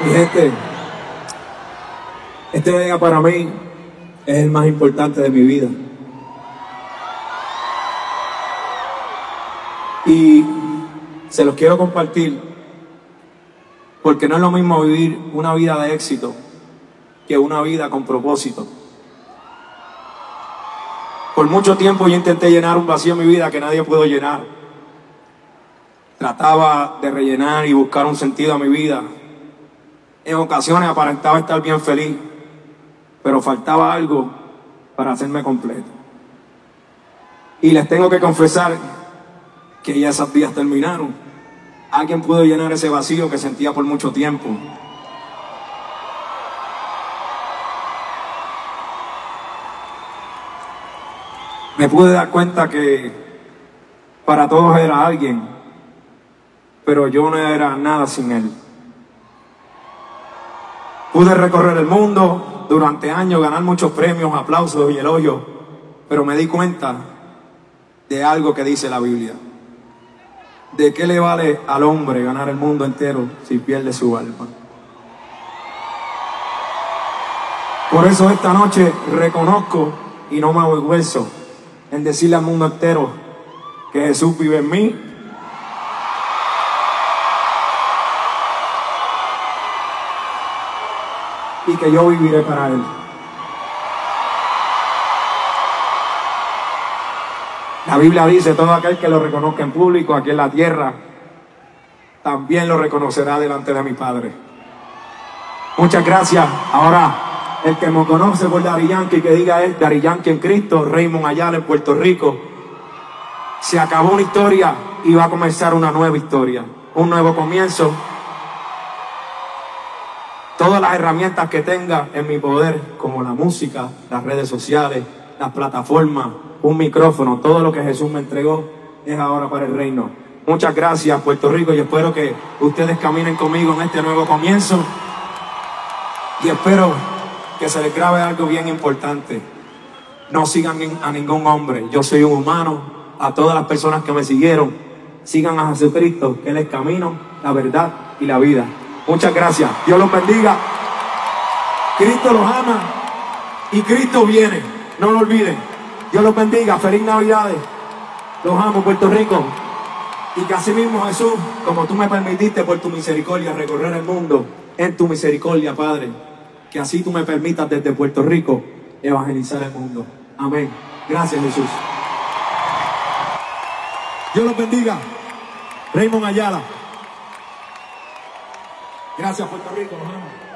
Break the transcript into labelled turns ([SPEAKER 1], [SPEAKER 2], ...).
[SPEAKER 1] Mi gente, este día para mí es el más importante de mi vida. Y se los quiero compartir porque no es lo mismo vivir una vida de éxito que una vida con propósito. Por mucho tiempo yo intenté llenar un vacío en mi vida que nadie pudo llenar. Trataba de rellenar y buscar un sentido a mi vida. En ocasiones aparentaba estar bien feliz, pero faltaba algo para hacerme completo. Y les tengo que confesar que ya esos días terminaron. Alguien pudo llenar ese vacío que sentía por mucho tiempo. Me pude dar cuenta que para todos era alguien, pero yo no era nada sin él. Pude recorrer el mundo durante años, ganar muchos premios, aplausos y elogios, pero me di cuenta de algo que dice la Biblia. ¿De qué le vale al hombre ganar el mundo entero si pierde su alma? Por eso esta noche reconozco y no me avergüenzo en decirle al mundo entero que Jesús vive en mí. Y que yo viviré para Él. La Biblia dice, todo aquel que lo reconozca en público aquí en la tierra, también lo reconocerá delante de mi Padre. Muchas gracias. Ahora, el que me conoce por Dari Yankee, que diga es Dari Yankee en Cristo, Raymond Ayala en Puerto Rico. Se acabó una historia y va a comenzar una nueva historia, un nuevo comienzo. Todas las herramientas que tenga en mi poder, como la música, las redes sociales, las plataformas, un micrófono, todo lo que Jesús me entregó es ahora para el reino. Muchas gracias Puerto Rico y espero que ustedes caminen conmigo en este nuevo comienzo y espero que se les grabe algo bien importante. No sigan a ningún hombre, yo soy un humano, a todas las personas que me siguieron, sigan a Jesucristo, que Él es camino, la verdad y la vida. Muchas gracias, Dios los bendiga. Cristo los ama y Cristo viene, no lo olviden. Dios los bendiga, feliz Navidades. Los amo, Puerto Rico. Y que así mismo, Jesús, como tú me permitiste por tu misericordia recorrer el mundo, en tu misericordia, Padre, que así tú me permitas desde Puerto Rico evangelizar el mundo. Amén. Gracias, Jesús. Dios los bendiga. Raymond Ayala. Gracias, Puerto Rico. Amo.